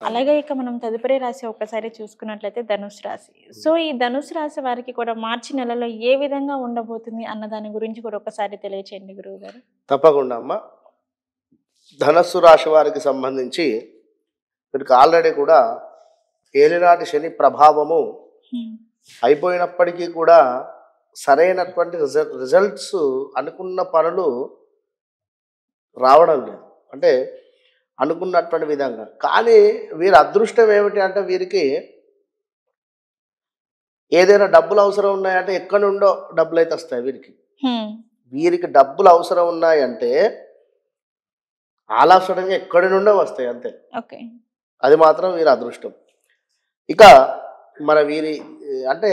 అలాగే ఇక మనం తదుపరి రాశి ఒక్కసారి చూసుకున్నట్లయితే ధనుసు రాశి. సో ఈ ధనుసు రాశి వారికి కూడా మార్చి నెలలో ఏ విధంగా ఉండబోతుంది అన్న దాని గురించి కూడా ఒకసారి తెలియచేయండి గురువు గారు తప్పకుండా అమ్మ. ధనస్సు రాశి వారికి సంబంధించి వీరికి ఆల్రెడీ కూడా ఏలినాటి శని ప్రభావము అయిపోయినప్పటికీ కూడా సరైనటువంటి రిజల్ రిజల్ట్స్ అనుకున్న పనులు రావడం లేదు. అంటే అనుకున్నటువంటి విధంగా. కానీ వీరి అదృష్టం ఏమిటి అంటే వీరికి ఏదైనా డబ్బులు అవసరం ఉన్నాయంటే ఎక్కడి నుండో డబ్బులు అయితే వస్తాయి వీరికి. వీరికి డబ్బులు అవసరం ఉన్నాయంటే ఆల్ ఆఫ్ సడన్గా ఎక్కడి నుండో వస్తాయి అంతే. ఓకే. అది మాత్రం వీరి అదృష్టం. ఇక మన వీరి అంటే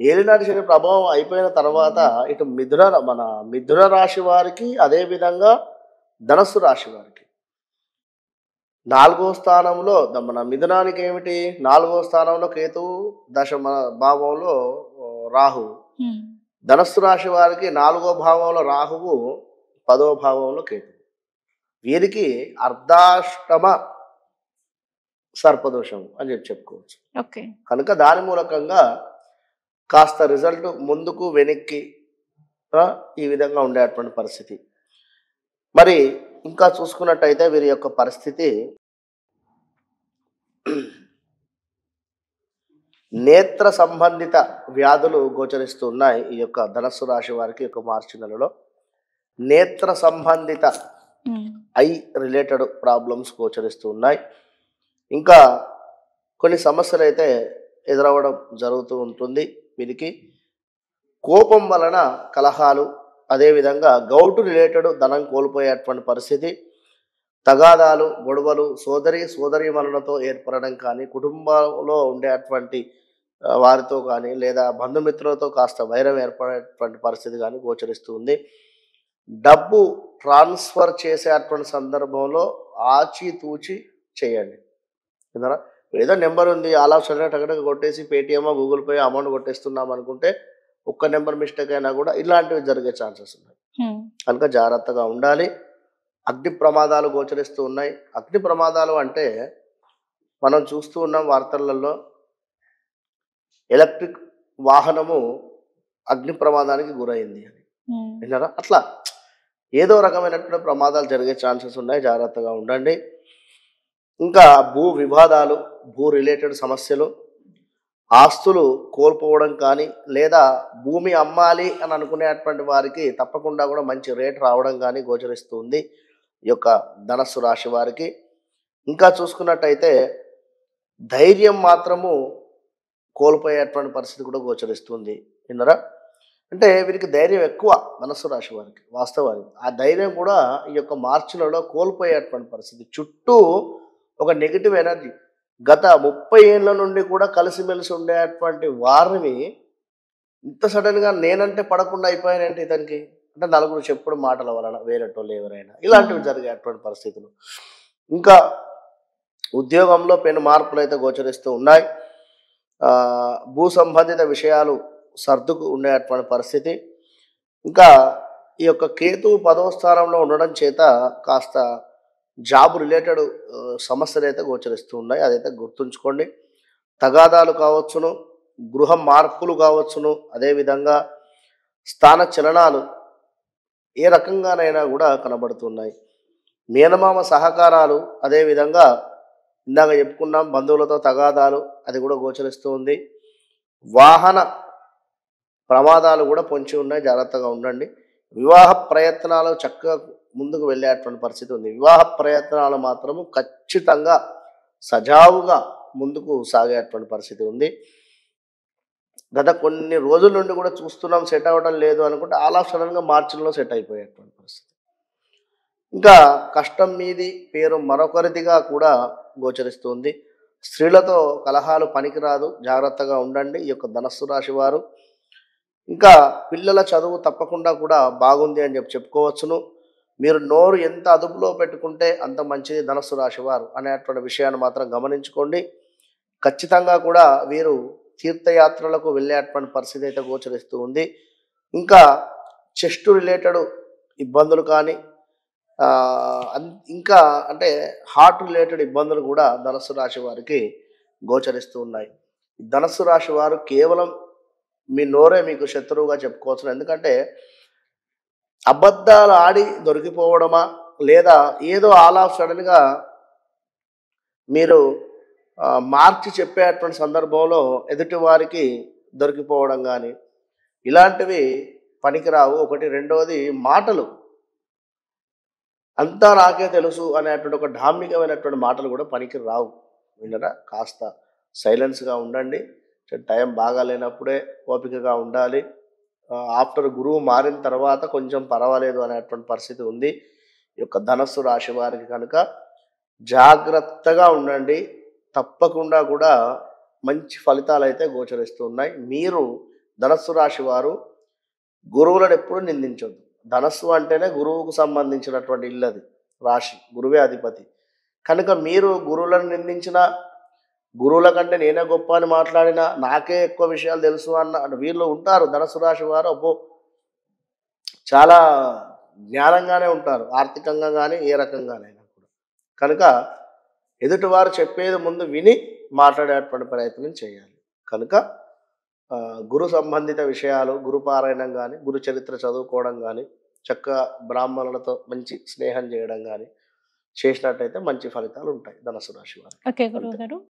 ఏలినాటి శని ప్రభావం అయిపోయిన తర్వాత ఇటు మిథున మన మిథున రాశి వారికి అదే విధంగా ధనస్సు రాశి వారికి. నాలుగో స్థానంలో మన మిథునానికి ఏమిటి? నాలుగో స్థానంలో కేతువు దశమ భావంలో ఓ, రాహువు ధనస్సు రాశి వారికి నాలుగో భావంలో రాహువు పదో భావంలో కేతు. వీరికి అర్ధాష్టమ సర్పదోషం అని చెప్పి చెప్పుకోవచ్చు. ఓకే. కనుక దాని మూలకంగా కాస్త రిజల్ట్ ముందుకు వెనక్కి ఈ విధంగా ఉండేటువంటి పరిస్థితి. మరి ఇంకా చూసుకున్నట్టయితే వీరి యొక్క పరిస్థితి నేత్ర సంబంధిత వ్యాధులు గోచరిస్తూ ఉన్నాయి ఈ యొక్క ధనస్సు రాశి వారికి యొక్క మార్చి నెలలో. నేత్ర సంబంధిత ఐ రిలేటెడ్ ప్రాబ్లమ్స్ గోచరిస్తూ ఉన్నాయి. ఇంకా కొన్ని సమస్యలు అయితే ఎదురవ్వడం జరుగుతూ ఉంటుంది. వీరికి కోపం వలన కలహాలు అదేవిధంగా గౌటు రిలేటెడ్ ధనం కోల్పోయేటువంటి పరిస్థితి తగాదాలు గొడవలు సోదరి సోదరీమణులతో ఏర్పడడం కానీ కుటుంబంలో ఉండేటువంటి వారితో కానీ లేదా బంధుమిత్రులతో కాస్త వైరం ఏర్పడేటువంటి పరిస్థితి కానీ గోచరిస్తుంది డబ్బు ట్రాన్స్ఫర్ చేసేటువంటి సందర్భంలో ఆచితూచి చేయండి. ఏదో నెంబర్ ఉంది అలా సడన్ కొట్టేసి పేటిఎం గూగుల్ పే అమౌంట్ కొట్టేస్తున్నాం అనుకుంటే ఒక్క నెంబర్ మిస్టేక్ అయినా కూడా ఇలాంటివి జరిగే ఛాన్సెస్ ఉన్నాయి. కనుక జాగ్రత్తగా ఉండాలి. అగ్ని ప్రమాదాలు గోచరిస్తూ ఉన్నాయి. అగ్ని ప్రమాదాలు అంటే మనం చూస్తూ ఉన్నాం వార్తలలో ఎలక్ట్రిక్ వాహనము అగ్ని ప్రమాదానికి గురైంది అని. విన్నారా? అట్లా ఏదో రకమైనటువంటి ప్రమాదాలు జరిగే ఛాన్సెస్ ఉన్నాయి. జాగ్రత్తగా ఉండండి. ఇంకా భూ వివాదాలు భూ రిలేటెడ్ సమస్యలు ఆస్తులు కోల్పోవడం కానీ లేదా భూమి అమ్మాలి అని అనుకునేటువంటి వారికి తప్పకుండా కూడా మంచి రేట్ రావడం కానీ గోచరిస్తుంది ఈ యొక్క ధనస్సు రాశి వారికి. ఇంకా చూసుకున్నట్టయితే ధైర్యం మాత్రము కోల్పోయేటువంటి పరిస్థితి కూడా గోచరిస్తుంది. విన్నరా? అంటే వీరికి ధైర్యం ఎక్కువ ధనస్సు రాశి వారికి వాస్తవానికి. ఆ ధైర్యం కూడా ఈ యొక్క మార్చిలలో కోల్పోయేటువంటి పరిస్థితి. చుట్టూ ఒక నెగిటివ్ ఎనర్జీ గత ముప్పై ఏళ్ళ నుండి కూడా కలిసిమెలిసి ఉండేటువంటి వారిని ఇంత సడన్గా నేనంటే పడకుండా అయిపోయానంటే ఇతనికి? అంటే నలుగురు చెప్పుడు మాటల వలన వేరేటోళ్ళు ఎవరైనా. ఇలాంటివి జరిగేటువంటి పరిస్థితులు. ఇంకా ఉద్యోగంలో పెను మార్పులు అయితే గోచరిస్తూ ఉన్నాయి. భూ సంబంధిత విషయాలు సర్దుకు ఉండేటువంటి పరిస్థితి. ఇంకా ఈ యొక్క కేతు పదవ స్థానంలో ఉండడం చేత కాస్త జాబ్ రిలేటెడ్ సమస్యలు అయితే గోచరిస్తూ ఉన్నాయి. అదైతే గుర్తుంచుకోండి. తగాదాలు కావచ్చును గృహ మార్పులు కావచ్చును అదేవిధంగా స్థాన చలనాలు ఏ రకంగానైనా కూడా కనబడుతున్నాయి. మేనమామ సహకారాలు అదేవిధంగా ఇందాక చెప్పుకున్నాం బంధువులతో తగాదాలు అది కూడా గోచరిస్తూ ఉంది. వాహన ప్రమాదాలు కూడా పొంచి ఉన్నాయి. జాగ్రత్తగా ఉండండి. వివాహ ప్రయత్నాలు చక్కగా ముందుకు వెళ్ళేటువంటి పరిస్థితి ఉంది. వివాహ ప్రయత్నాలు మాత్రము ఖచ్చితంగా సజావుగా ముందుకు సాగేటువంటి పరిస్థితి ఉంది. గత కొన్ని రోజుల నుండి కూడా చూస్తున్నాం సెట్ అవ్వడం లేదు అనుకుంటే ఆల్ ఆఫ్ సడన్గా మార్చిలో సెట్ అయిపోయేటువంటి పరిస్థితి. ఇంకా కష్టం మీది పేరు మరొకరిదిగా కూడా గోచరిస్తుంది. స్త్రీలతో కలహాలు పనికిరాదు. జాగ్రత్తగా ఉండండి. ఈ యొక్క ధనస్సు రాశి వారు ఇంకా పిల్లల చదువు తప్పకుండా కూడా బాగుంది అని చెప్పి చెప్పుకోవచ్చును. మీరు నోరు ఎంత అదుపులో పెట్టుకుంటే అంత మంచిది ధనస్సు రాశివారు అనేటువంటి విషయాన్ని మాత్రం గమనించుకోండి. ఖచ్చితంగా కూడా వీరు తీర్థయాత్రలకు వెళ్ళేటువంటి పరిస్థితి అయితే గోచరిస్తూ ఉంది. ఇంకా చెస్ట్ రిలేటెడ్ ఇబ్బందులు కానీ అన్- ఇంకా అంటే హార్ట్ రిలేటెడ్ ఇబ్బందులు కూడా ధనస్సు రాశి వారికి గోచరిస్తూ ఉన్నాయి. ధనస్సు రాశి వారు కేవలం మీ నోరే మీకు శత్రువుగా చెప్పుకోవచ్చు ఎందుకంటే అబద్ధాలు ఆడి దొరికిపోవడమా? లేదా ఏదో ఆల్ ఆఫ్ సడన్గా మీరు మార్చి చెప్పేటువంటి సందర్భంలో ఎదుటి వారికి దొరికిపోవడం కానీ ఇలాంటివి పనికిరావు. ఒకటి రెండవది మాటలు. అంతా నాకే తెలుసు అనేటువంటి ఒక ధార్మికమైనటువంటి మాటలు కూడా పనికి రావు వినరా కాస్త సైలెన్స్గా ఉండండి. టైం బాగా లేనప్పుడే ఓపికగా ఉండాలి. ఆఫ్టర్ గురువు మారిన తర్వాత కొంచెం పర్వాలేదు అనేటువంటి పరిస్థితి ఉంది. ఈ యొక్క ధనస్సు రాశి వారికి కనుక జాగ్రత్తగా ఉండండి. తప్పకుండా కూడా మంచి ఫలితాలు అయితే గోచరిస్తున్నాయి మీరు ధనస్సు రాశి వారు గురువులను ఎప్పుడు నిందించొద్దు. ధనస్సు అంటేనే గురువుకు సంబంధించినటువంటి ఇల్లది రాశి గురువే అధిపతి. కనుక మీరు గురువులను నిందించిన గురువుల కంటే నేనే గొప్ప అని మాట్లాడినా నాకే ఎక్కువ విషయాలు తెలుసు అన్న వీళ్ళు ఉంటారు ధనస్సు రాశి వారు అబ్బో. చాలా జ్ఞానంగానే ఉంటారు ఆర్థికంగా కానీ ఏ రకంగానైనా కూడా. కనుక ఎదుటివారు చెప్పేది ముందు విని మాట్లాడేటువంటి ప్రయత్నం చేయాలి. కనుక గురు సంబంధిత విషయాలు గురుపారాయణం కానీ గురు చరిత్ర చదువుకోవడం కానీ చక్కగా బ్రాహ్మణులతో మంచి స్నేహం చేయడం కానీ చేసినట్టయితే మంచి ఫలితాలు ఉంటాయి ధనస్సు రాశి వారికి. ఓకే గురువు గారు.